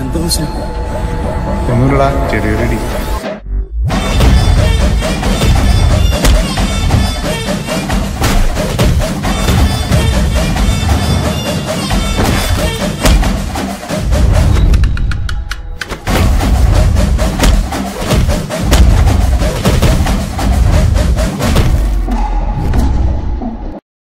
എന്തോ ചെറിയൊരു ഇടി